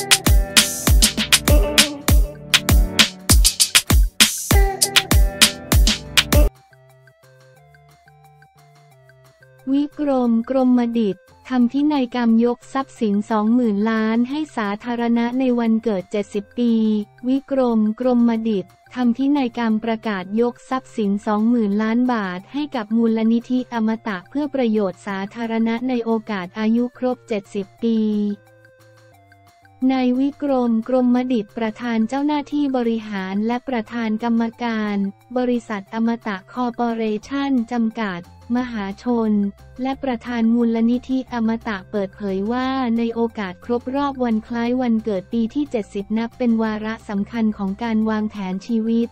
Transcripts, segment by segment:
วิกรมกรมดิตทำพินัยกรรมยกทรัพย์สิน20,000ล้านให้สาธารณะในวันเกิด 70 ปี วิกรมกรมดิตทำพินัยกรรมประกาศยกทรัพย์สิน20,000ล้านบาทให้กับมูลนิธิอมตะเพื่อประโยชน์สาธารณะในโอกาสอายุครบ 70 ปี นายวิกรมกรมดิตประธานเจ้าหน้าที่บริหารและประธานกรรมการ บริษัทอมตะคอร์ปอเรชั่นจำกัด มหาชน และประธานมูลนิธิอมตะเปิดเผยว่าในโอกาสครบรอบวันคล้ายวันเกิดปีที่ 70 นับเป็นวาระสำคัญของการวางแผนชีวิต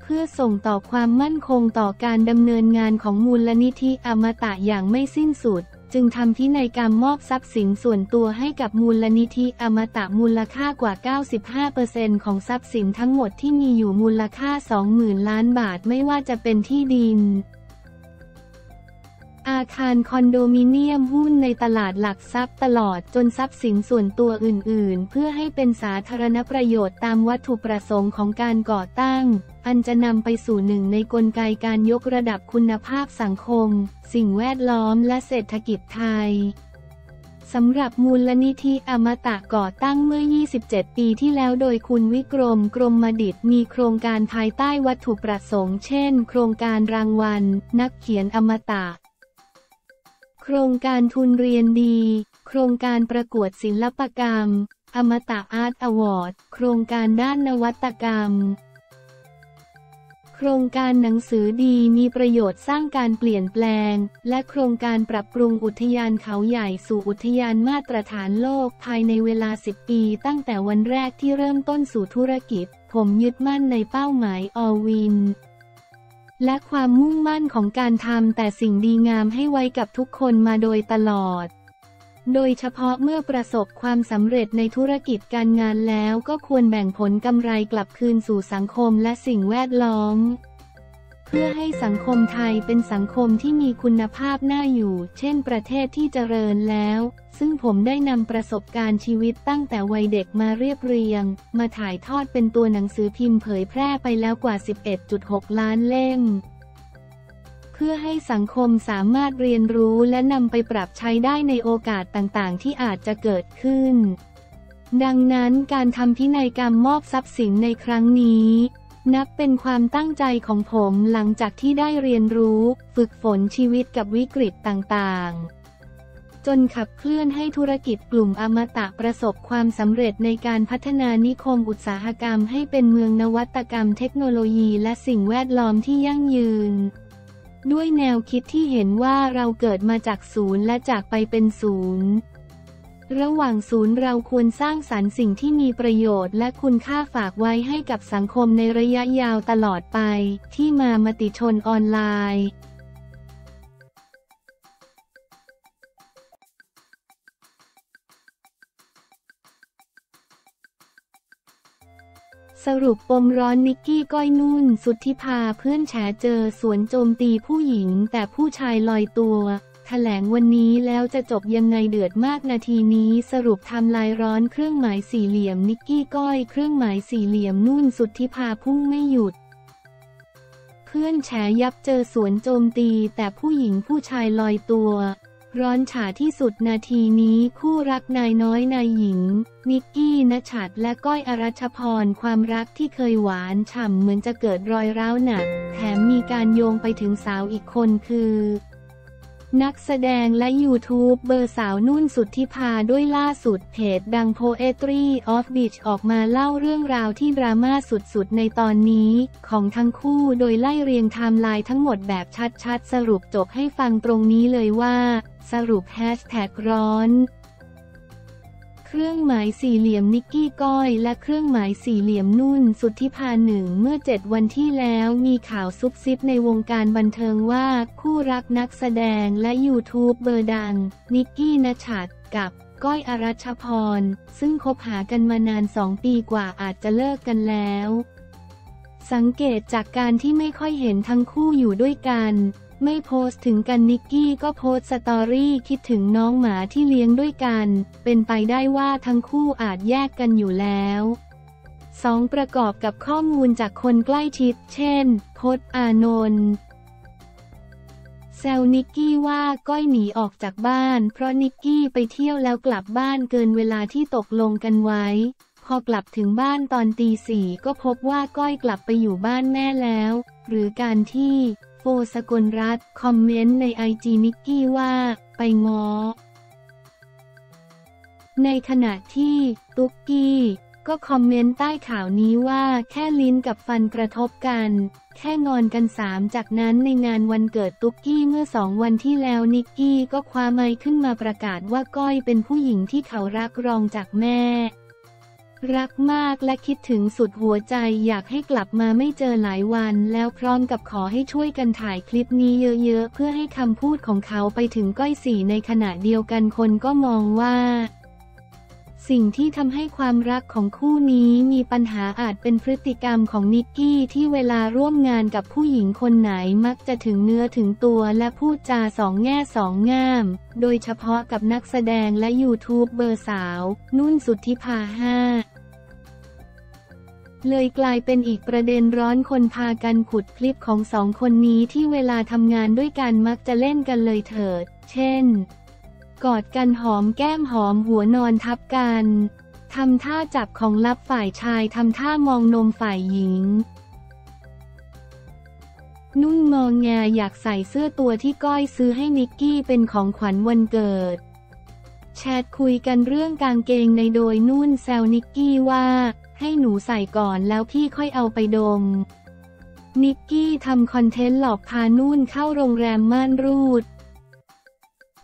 เพื่อส่งต่อความมั่นคงต่อการดำเนินงานของมูลนิธิอมตะอย่างไม่สิ้นสุด จึงทำพินัยกรรมมอบทรัพย์สินส่วนตัวให้กับมูลนิธิอมตะมูลค่ากว่า 95%ของทรัพย์สินทั้งหมดที่มีอยู่มูลค่า 20,000 ล้านบาทไม่ว่าจะเป็นที่ดิน อาคารคอนโดมิเนียมหุ้นในตลาดหลักทรัพย์ตลอดจนทรัพย์สินส่วนตัวอื่นๆ เพื่อให้เป็นสาธารณประโยชน์ตามวัตถุประสงค์ของการก่อตั้ง อันจะนำไปสู่หนึ่งในกลไกการยกระดับคุณภาพสังคม สิ่งแวดล้อมและเศรษฐกิจไทยสำหรับมูลนิธิอมตะก่อตั้งเมื่อ 27 ปีที่แล้วโดยคุณวิกรม กรมมดิตมีโครงการภายใต้วัตถุประสงค์ เช่น โครงการรางวัล นักเขียนอมตะ โครงการทุนเรียนดี โครงการประกวดศิลปกรรม อมตะอาร์ตอวอร์ด โครงการด้านนวัตกรรม โครงการหนังสือดีมีประโยชน์สร้างการเปลี่ยนแปลง และโครงการปรับปรุงอุทยานเขาใหญ่สู่อุทยานมาตรฐานโลกภายในเวลา 10 ปี ตั้งแต่วันแรกที่เริ่มต้นสู่ธุรกิจ ผมยึดมั่นในเป้าหมายอวิน และความมุ่งมั่นของการทำแต่สิ่งดีงามให้ไว้กับทุกคนมาโดยตลอด โดยเฉพาะเมื่อประสบความสำเร็จในธุรกิจการงานแล้วก็ควรแบ่งผลกำไรกลับคืนสู่สังคมและสิ่งแวดล้อม พื่อให้สังคมไทยเป็นสังคมที่มีคุณภาพน่าอยู่ เช่นประเทศที่เจริญแล้ว ซึ่งผมได้นำประสบการณ์ชีวิตตั้งแต่วัยเด็กมาเรียบเรียง มาถ่ายทอดเป็นตัวหนังสือพิมพ์เผยแพร่ไปแล้วกว่า 11.6 ล้านเล่ม เพื่อให้สังคมสามารถเรียนรู้และนำไปปรับใช้ได้ในโอกาสต่างๆ ที่อาจจะเกิดขึ้น ดังนั้นการทำพินัยกรรมมอบทรัพย์สินในครั้งนี้ นับเป็นความตั้งใจของผมหลังจากที่ได้เรียนรู้ ฝึกฝนชีวิตกับวิกฤตต่างๆ จนขับเคลื่อนให้ธุรกิจกลุ่มอมตะประสบความสำเร็จในการพัฒนานิคมอุตสาหกรรมให้เป็นเมืองนวัตกรรมเทคโนโลยีและสิ่งแวดล้อมที่ยั่งยืน ด้วยแนวคิดที่เห็นว่าเราเกิดมาจากศูนย์และจากไปเป็นศูนย์ ระหว่างศูนย์เราควรสร้างสรรค์สิ่งที่มีประโยชน์และคุณค่าฝากไว้ให้กับสังคมในระยะยาวตลอดไป ที่มามติชนออนไลน์สรุปปมร้อนนิกกี้ก้อยนุ่น สุทธิพาเพื่อนแฉเจอสวนโจมตีผู้หญิงแต่ผู้ชายลอยตัว ถแถลงวันนี้แล้วจะจบยังไงเดือดมากนาทีนี้สรุปทำลายร้อนเครื่องหมายสี่เหลี่ยมนิกกี้ก้อยเครื่องหมายสี่เหลี่ยมนุ่นสุดทธิพาพุ่งไม่หยุด เพื่อนแฉยับเจอสวนโจมตีแต่ผู้หญิงผู้ชายลอยตัว ร้อนฉาที่สุดนาทีนี้คู่รักนายน้อยนายหญิง นิกกี้นชัดและก้อยอรัชพรความรักที่เคยหวานฉ่ำเหมือนจะเกิดรอยร้าวหนัก แถมมีการโยงไปถึงสาวอีกคนคือ นักแสดงและยูทูบเบอร์สาวนุ่นสุทธิพาด้วยล่าสุดเพจดัง Poetry of Bitch ออกมาเล่าเรื่องราวที่ดราม่าสุดๆ ในตอนนี้ ของทั้งคู่โดยไล่เรียงไทม์ไลน์ทั้งหมดแบบชัดๆ สรุปจบให้ฟังตรงนี้เลยว่า สรุปแฮชแท็กร้อน เครื่องหมายสี่เหลี่ยมนิกกี้ก้อย และเครื่องหมายสี่เหลี่ยมนุ่นสุทธิพาหนึ่งเมื่อเจ็ดวันที่แล้วมีข่าวซุบซิบในวงการบันเทิงว่า คู่รักนักแสดงและยูทูบเบอร์ดัง นิกกี้ณฉัตรกับก้อยอรัชพร ซึ่งคบหากันมานานสองปีกว่าอาจจะเลิกกันแล้ว สังเกตจากการที่ไม่ค่อยเห็นทั้งคู่อยู่ด้วยกัน ไม่โพสต์ถึงกันนิกกี้ก็โพสต์สตอรี่คิดถึงน้องหมาที่เลี้ยงด้วยกัน เป็นไปได้ว่าทั้งคู่อาจแยกกันอยู่แล้ว 2. ประกอบกับข้อมูลจากคนใกล้ชิด เช่น พจน์อานนท์แซวนิกกี้ว่าก้อยหนีออกจากบ้าน เพราะนิกกี้ไปเที่ยวแล้วกลับบ้านเกินเวลาที่ตกลงกันไว้ พอกลับถึงบ้านตอนตีสี่ก็พบว่าก้อยกลับไปอยู่บ้านแม่แล้ว หรือการที่ โฟสกลรัตคอมเมนต์ในไอจีนิกกี้ว่า ไปงอ ในขณะที่ ตุ๊กกี้ ก็คอมเมนต์ใต้ข่าวนี้ว่าแค่ลิ้นกับฟันกระทบกัน แค่งอนกันสามจากนั้นในงานวันเกิดตุ๊กกี้เมื่อสองวันที่แล้วนิกกี้ก็คว้าไม้ขึ้นมาประกาศว่าก้อยเป็นผู้หญิงที่เขารักรองจากแม่ รักมากและคิดถึงสุดหัวใจอยากให้กลับมาไม่เจอหลายวัน แล้วพร้อมกับขอให้ช่วยกันถ่ายคลิปนี้เยอะๆ เพื่อให้คำพูดของเขาไปถึงก้อยสีในขณะเดียวกันคนก็มองว่า สิ่งที่ทำให้ความรักของคู่นี้มีปัญหาอาจเป็นพฤติกรรมของนิกกี้ที่เวลาร่วมงานกับผู้หญิงคนไหนมักจะถึงเนื้อถึงตัวและพูดจาสองแง่สองง่าม โดยเฉพาะกับนักแสดงและยูทูบเบอร์สาว นุ่นสุทธิภาห้า เลยกลายเป็นอีกประเด็นร้อนคนพากันขุดคลิปของสองคนนี้ที่เวลาทำงานด้วยกันมักจะเล่นกันเลยเถิด เช่น กอดกันหอมแก้มหอมหัวนอนทับกันทำท่าจับของลับฝ่ายชายทำท่ามองนมฝ่ายหญิง นุ่นงองแงอยากใส่เสื้อตัวที่ก้อยซื้อให้นิกกี้เป็นของขวัญวันเกิด แชทคุยกันเรื่องกางเกงในโดยนุ่นแซวนิกกี้ว่า ให้หนูใส่ก่อนแล้วพี่ค่อยเอาไปดม นิกกี้ทำคอนเทนต์หลอกพานุ่นเข้าโรงแรมม่านรูด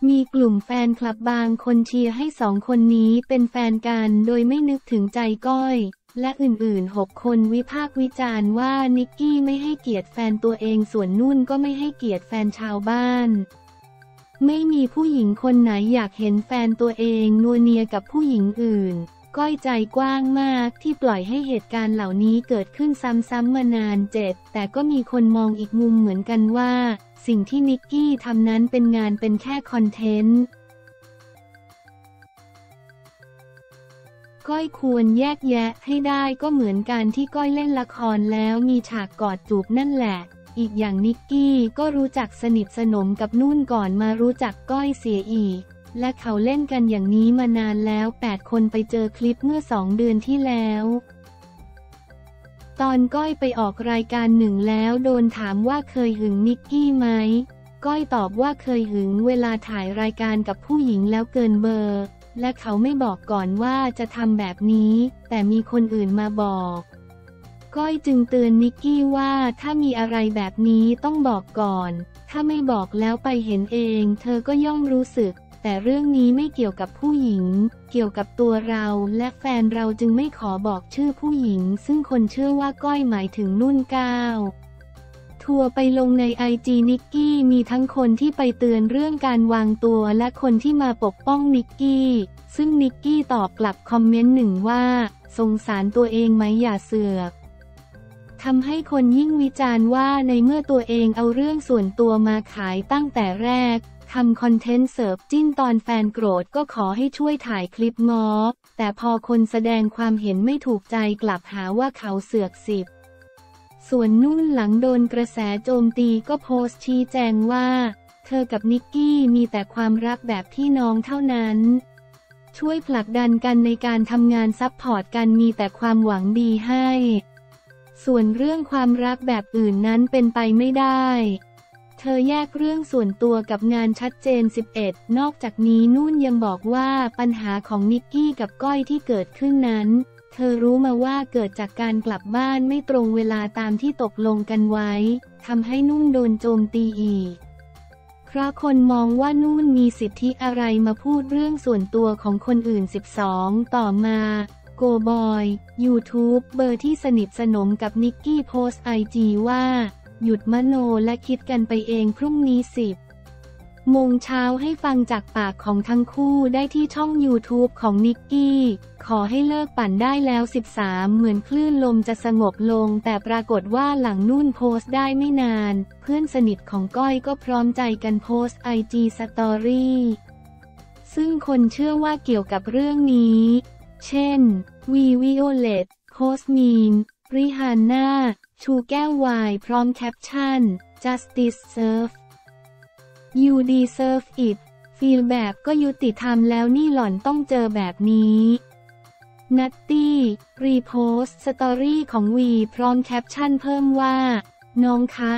มีกลุ่มแฟนคลับบางคนเชียร์ให้สองคนนี้เป็นแฟนกันโดยไม่นึกถึงใจก้อย และอื่นๆ 6 คนวิพากษ์วิจารณ์ว่านิกกี้ไม่ให้เกียรติแฟนตัวเองส่วนนุ่นก็ไม่ให้เกียรติแฟนชาวบ้านไม่มีผู้หญิงคนไหนอยากเห็นแฟนตัวเองนัวเนียกับผู้หญิงอื่น ก้อยใจกว้างมากที่ปล่อยให้เหตุการณ์เหล่านี้เกิดขึ้นซ้ำๆมานานเจ็ด แต่ก็มีคนมองอีกมุมเหมือนกันว่า สิ่งที่นิกกี้ทำนั้นเป็นงานเป็นแค่คอนเทนต์ก้อยควรแยกแยะให้ได้ก็เหมือนการที่ก้อยเล่นละครแล้วมีฉากกอดจูบนั่นแหละ อีกอย่างนิกกี้ก็รู้จักสนิทสนมกับนุ่นก่อนมารู้จักก้อยเสียอีก และเขาเล่นกันอย่างนี้มานานแล้ว 8 คนไปเจอคลิปเมื่อสองเดือนที่แล้ว ตอนก้อยไปออกรายการหนึ่งแล้วโดนถามว่าเคยหึงนิกกี้ไหม ก้อยตอบว่าเคยหึงเวลาถ่ายรายการกับผู้หญิงแล้วเกินเบอร์ และเขาไม่บอกก่อนว่าจะทำแบบนี้ แต่มีคนอื่นมาบอกก้อยจึงเตือนนิกกี้ว่าถ้ามีอะไรแบบนี้ต้องบอกก่อน ถ้าไม่บอกแล้วไปเห็นเอง เธอก็ย่อมรู้สึก แต่เรื่องนี้ไม่เกี่ยวกับผู้หญิง เกี่ยวกับตัวเราและแฟนเราจึงไม่ขอบอกชื่อผู้หญิง ซึ่งคนเชื่อว่าก้อยหมายถึงนุ่นก้าวทัวร์ไปลงในไอจีนิกกี้มีทั้งคนที่ไปเตือนเรื่องการวางตัวและคนที่มาปกป้องนิกกี้ ซึ่งนิกกี้ตอบกลับคอมเมนต์หนึ่งว่า สงสารตัวเองไหมอย่าเสือกทำให้คนยิ่งวิจารณ์ว่าในเมื่อตัวเองเอาเรื่องส่วนตัวมาขายตั้งแต่แรก ทำคอนเทนต์เสิร์ฟจิ้นตอนแฟนโกรธก็ขอให้ช่วยถ่ายคลิปง้อ แต่พอคนแสดงความเห็นไม่ถูกใจกลับหาว่าเขาเสือกสิบ ส่วนนุ่นหลังโดนกระแสโจมตีก็โพสต์ชี้แจงว่า เธอกับนิกกี้มีแต่ความรักแบบพี่น้องเท่านั้น ช่วยผลักดันกันในการทำงาน support กันมีแต่ความหวังดีให้ ส่วนเรื่องความรักแบบอื่นนั้นเป็นไปไม่ได้ เธอแยกเรื่องส่วนตัวกับงานชัดเจน 11 นอกจากนี้นุ่นยังบอกว่าปัญหาของนิกกี้กับก้อยที่เกิดขึ้นนั้น เธอรู้มาว่าเกิดจากการกลับบ้านไม่ตรงเวลาตามที่ตกลงกันไว้ทำให้นุ่นโดนโจมตีอีกเพราะคนมองว่านุ่นมีสิทธิอะไรมาพูดเรื่องส่วนตัวของคนอื่น 12 ต่อมาโกบอยยูทูบเบอร์ที่สนิทสนมกับนิกกี้โพสต์ไอจีว่า หยุดมโนและคิดกันไปเองพรุ่งนี้สิบโมงเช้าให้ฟังจากปากของทั้งคู่ได้ที่ช่อง YouTube ของนิกกี้ ขอให้เลิกปั่นได้แล้ว 13 เหมือนคลื่นลมจะสงบลง แต่ปรากฏว่าหลังนุ่นโพสต์ได้ไม่นาน เพื่อนสนิทของก้อยก็พร้อมใจกันโพสต์ไอจีสตอรี่ซึ่งคนเชื่อว่าเกี่ยวกับเรื่องนี้ เช่นวีวิโอเลตโพสต์มีมริฮานนา ชูแก้วไวน์พร้อมแคปชั่น justice serve you deserve it ฟีลแบบก็ยุติธรรมแล้วนี่หล่อนต้องเจอแบบนี้นัตตี้ รีโพสต์สตอรี่ของวีพร้อมแคปชั่นเพิ่มว่า น้องคะ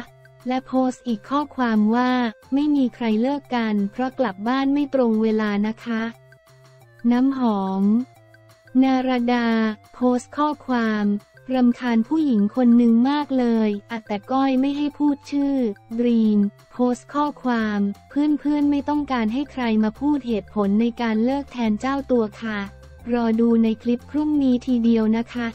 และโพสต์อีกข้อความว่า ไม่มีใครเลิกกัน เพราะกลับบ้านไม่ตรงเวลานะคะ น้ำหอม นารดา โพสต์ข้อความ รำคาญผู้หญิงคนหนึ่งมากเลยอัดแต่ก้อยไม่ให้พูดชื่อดรีมโพสต์ข้อความ เพื่อนๆไม่ต้องการให้ใครมาพูดเหตุผลในการเลิกแทนเจ้าตัวค่ะ รอดูในคลิปพรุ่งนี้ทีเดียวนะคะ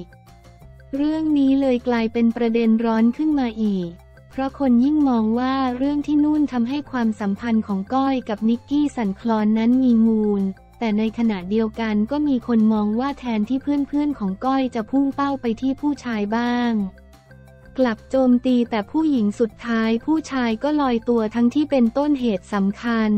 14 เรื่องนี้เลยกลายเป็นประเด็นร้อนขึ้นมาอีก เพราะคนยิ่งมองว่าเรื่องที่นุ่นทำให้ความสัมพันธ์ของก้อยกับนิกกี้สันคลอนนั้นมีมูล แต่ในขณะเดียวกันก็มีคนมองว่าแทนที่เพื่อนๆของก้อยจะพุ่งเป้าไปที่ผู้ชายบ้าง กลับโจมตีแต่ผู้หญิงสุดท้ายผู้ชายก็ลอยตัวทั้งที่เป็นต้นเหตุสำคัญ